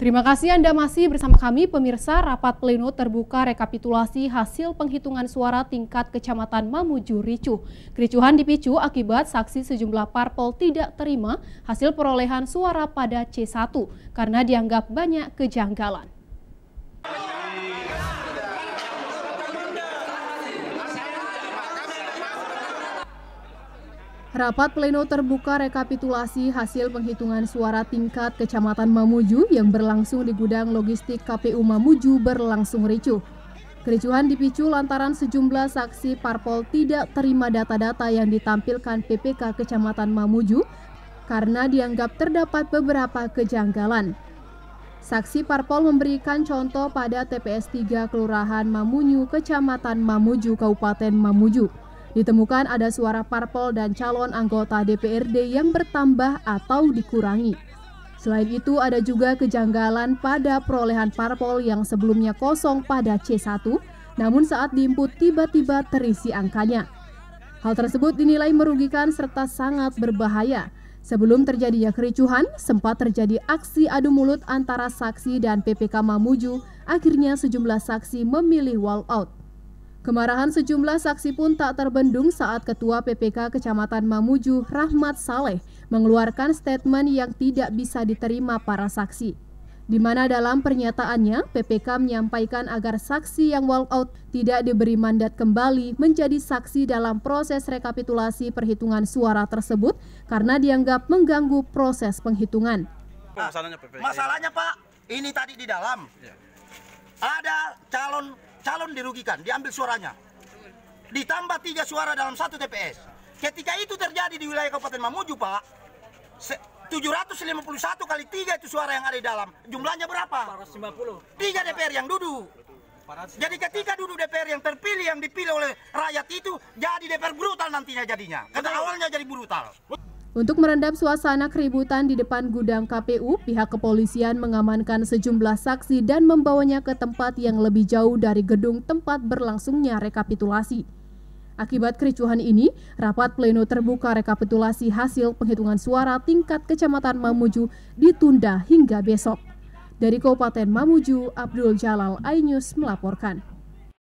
Terima kasih Anda masih bersama kami pemirsa rapat pleno terbuka rekapitulasi hasil penghitungan suara tingkat Kecamatan Mamuju Ricu. Kericuhan dipicu akibat saksi sejumlah parpol tidak terima hasil perolehan suara pada C1 karena dianggap banyak kejanggalan. Rapat pleno terbuka rekapitulasi hasil penghitungan suara tingkat Kecamatan Mamuju yang berlangsung di gudang logistik KPU Mamuju berlangsung ricuh. Kericuhan dipicu lantaran sejumlah saksi parpol tidak terima data-data yang ditampilkan PPK Kecamatan Mamuju karena dianggap terdapat beberapa kejanggalan. Saksi parpol memberikan contoh pada TPS 3 Kelurahan Mamunyu, Kecamatan Mamuju, Kabupaten Mamuju ditemukan ada suara parpol dan calon anggota DPRD yang bertambah atau dikurangi. Selain itu, ada juga kejanggalan pada perolehan parpol yang sebelumnya kosong pada C1, namun saat diinput tiba-tiba terisi angkanya. Hal tersebut dinilai merugikan serta sangat berbahaya. Sebelum terjadinya kericuhan, sempat terjadi aksi adu mulut antara saksi dan PPK Mamuju. Akhirnya sejumlah saksi memilih walkout. Kemarahan sejumlah saksi pun tak terbendung saat Ketua PPK Kecamatan Mamuju, Rahmat Saleh, mengeluarkan statement yang tidak bisa diterima para saksi. Di mana dalam pernyataannya, PPK menyampaikan agar saksi yang walkout tidak diberi mandat kembali menjadi saksi dalam proses rekapitulasi perhitungan suara tersebut karena dianggap mengganggu proses penghitungan. Masalahnya, Masalahnya Pak, ini tadi di dalam. Ya. Ada calon calon dirugikan, diambil suaranya. Ditambah tiga suara dalam satu TPS. Ketika itu terjadi di wilayah Kabupaten Mamuju, Pak, 751 kali tiga itu suara yang ada di dalam. Jumlahnya berapa? 450. Tiga DPR yang duduk. Jadi ketika duduk DPR yang terpilih, yang dipilih oleh rakyat itu, jadi DPR brutal nantinya jadinya. Karena awalnya jadi brutal. Untuk merendam suasana keributan di depan gudang KPU, pihak kepolisian mengamankan sejumlah saksi dan membawanya ke tempat yang lebih jauh dari gedung tempat berlangsungnya rekapitulasi. Akibat kericuhan ini, rapat pleno terbuka rekapitulasi hasil penghitungan suara tingkat Kecamatan Mamuju ditunda hingga besok. Dari Kabupaten Mamuju, Abdul Jalal Ainus melaporkan.